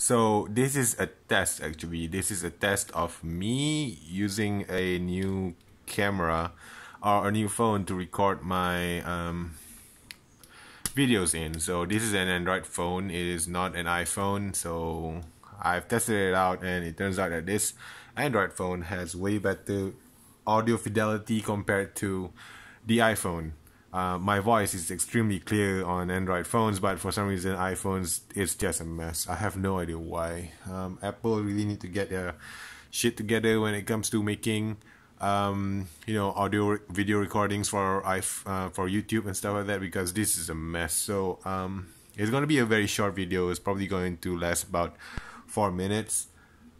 so this is a test actually. This is a test of me using a new camera or a new phone to record my um, videos in. So this is an Android phone. It is not an iPhone. So I've tested it out and it turns out that this Android phone has way better audio fidelity compared to the iPhone. Uh, my voice is extremely clear on Android phones, but for some reason iPhones it's just a mess. I have no idea why. Um, Apple really need to get their shit together when it comes to making um, you know audio video recordings for uh, for YouTube and stuff like that because this is a mess. So um, it's gonna be a very short video. It's probably going to last about four minutes.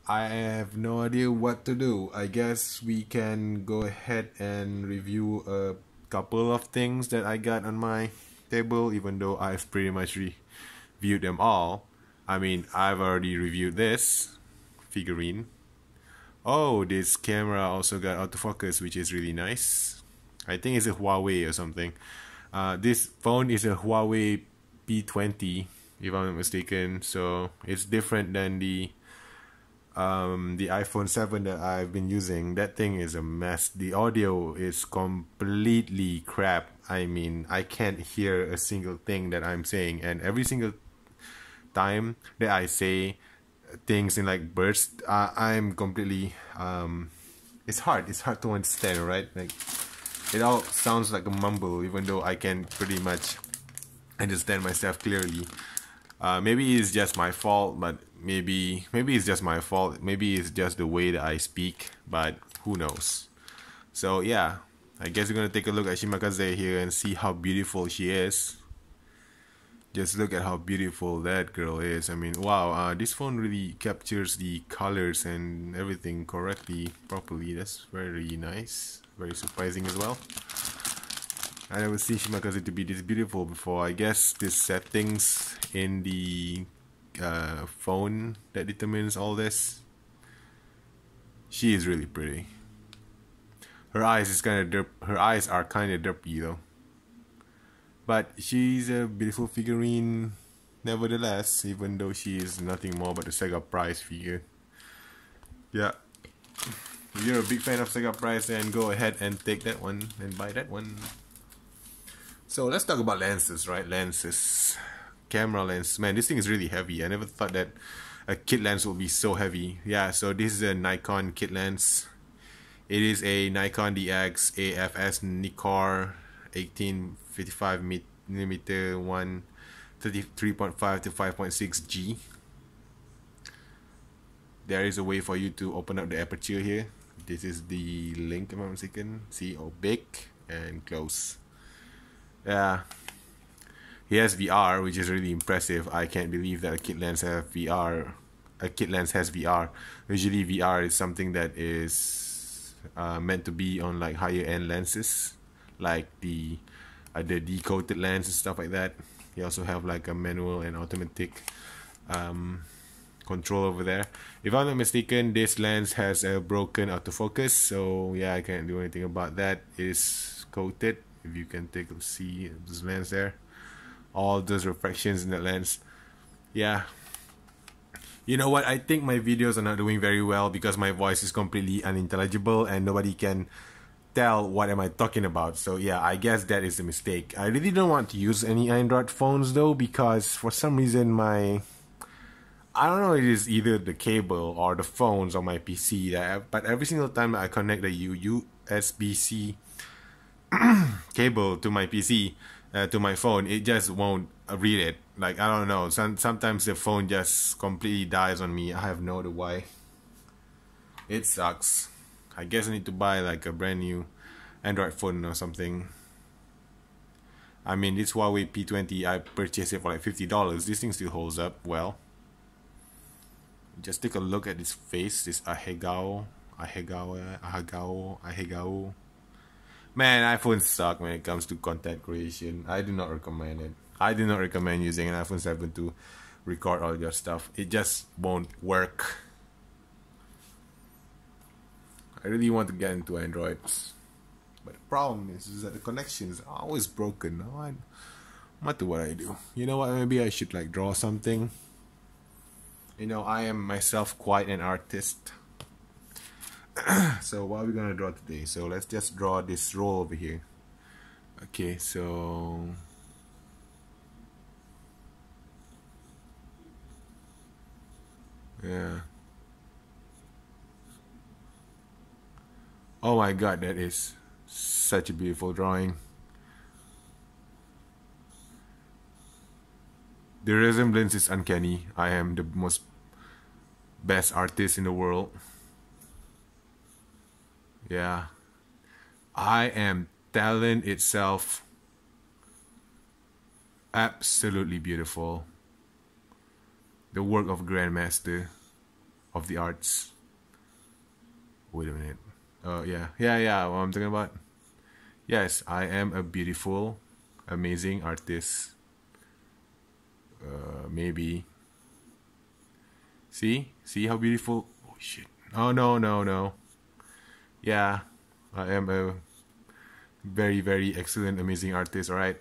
I have no idea what to do. I guess we can go ahead and review a couple of things that I got on my table, even though I've pretty much reviewed them all. I mean, I've already reviewed this figurine. Oh, this camera also got autofocus, which is really nice. I think it's a Huawei or something. Uh, this phone is a Huawei P20, if I'm not mistaken. So it's different than the um, the iPhone 7 that I've been using, that thing is a mess. The audio is completely crap. I mean, I can't hear a single thing that I'm saying, and every single time that I say things in like bursts, uh, I'm completely. Um, it's hard. It's hard to understand, right? Like, it all sounds like a mumble, even though I can pretty much understand myself clearly. Uh, maybe it's just my fault, but maybe maybe it's just my fault. Maybe it's just the way that I speak, but who knows? So yeah, I guess we're gonna take a look at Shimakaze here and see how beautiful she is. Just look at how beautiful that girl is. I mean, wow, uh, this phone really captures the colors and everything correctly, properly. That's very nice, very surprising as well. I never seen Shimakaze to be this beautiful before. I guess the settings in the uh, phone that determines all this. She is really pretty. Her eyes is kind of derp. Her eyes are kind of derpy though. But she's a beautiful figurine, nevertheless. Even though she is nothing more but a Sega Prize figure. Yeah. If you're a big fan of Sega Prize, then go ahead and take that one and buy that one. So let's talk about lenses, right? Lenses camera lens. Man, this thing is really heavy. I never thought that a kit lens would be so heavy. Yeah, so this is a Nikon kit lens. It is a Nikon DX AFS Nikkor 1855 millimeter 1 33.5 to 5.6 G. There is a way for you to open up the aperture here. This is the link if I'm mistaken. See, oh, big and close. Yeah, he has VR, which is really impressive. I can't believe that a kit lens have VR. A kit lens has VR. Usually, VR is something that is uh, meant to be on like higher end lenses, like the uh, the decoated lens and stuff like that. You also have like a manual and automatic um, control over there. If I'm not mistaken, this lens has a broken autofocus, so yeah, I can't do anything about that. It is coated. If you can take a see this lens there all those reflections in the lens. Yeah. You know what? I think my videos are not doing very well because my voice is completely unintelligible and nobody can tell what am I talking about. So yeah, I guess that is a mistake. I really don't want to use any Android phones though because for some reason my I don't know it is either the cable or the phones on my PC that but every single time I connect the USB-C cable to my PC uh, to my phone, it just won't read it. Like I don't know. Some sometimes the phone just completely dies on me. I have no idea why. It sucks. I guess I need to buy like a brand new Android phone or something. I mean, this Huawei P20, I purchased it for like fifty dollars. This thing still holds up well. Just take a look at this face. This Ahegao, Ahegao, Ahegao, Ahegao. Man, iPhones suck when it comes to content creation. I do not recommend it. I do not recommend using an iPhone 7 to record all your stuff. It just won't work. I really want to get into Androids. But the problem is, is that the connections are always broken. No, I, do what I do. You know what? Maybe I should like draw something you know I am myself quite an artist so what are we gonna draw today? So let's just draw this row over here. Okay so yeah. Oh my god that is such a beautiful drawing. The resemblance is uncanny. I am the most best artist in the world yeah. I am talent itself absolutely beautiful. The work of grandmaster of the arts. Wait a minute. Oh yeah. Yeah yeah. What i'm talking about? Yes i am a beautiful amazing artist. Uh, maybe. See? See how beautiful? Oh shit. Oh no no no yeah i am a very very excellent amazing artist all right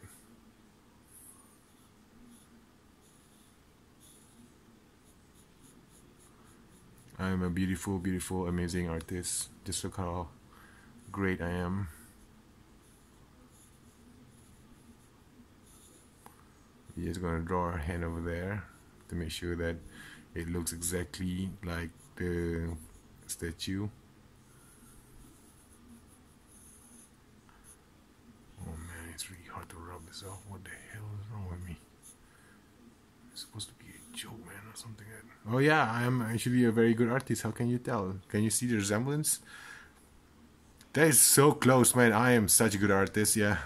I'm a beautiful, beautiful, amazing artist. Just look how great I am. We're just gonna draw our hand over there to make sure that it looks exactly like the statue. Oh man, to rub this off. What the hell is wrong with me? It's supposed to be a joke, man, or something. Oh yeah, I am actually a very good artist. How can you tell? Can you see the resemblance? That is so close, man. I am such a good artist, yeah.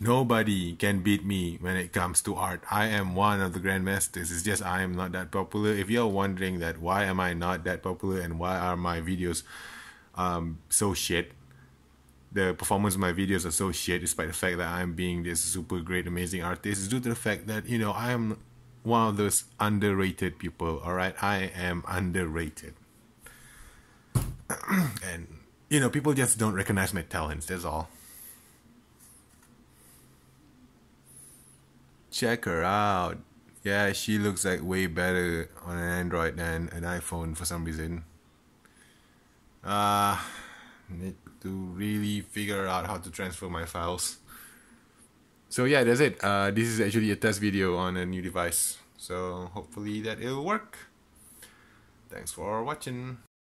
Nobody can beat me when it comes to art. I am one of the grandmasters. It's just I am not that popular. If you're wondering that why am I not that popular and why are my videos um, so shit, the performance of my videos are so shit despite the fact that I'm being this super great amazing artist is due to the fact that you know I am one of those underrated people, all right? I am underrated. and, you know, people just don't recognize my talents, that's all. Check her out. Yeah, she looks like way better on an Android than an iPhone for some reason. Uh, to really figure out how to transfer my files. So yeah, that's it. Uh, this is actually a test video on a new device. So hopefully that it'll work. Thanks for watching.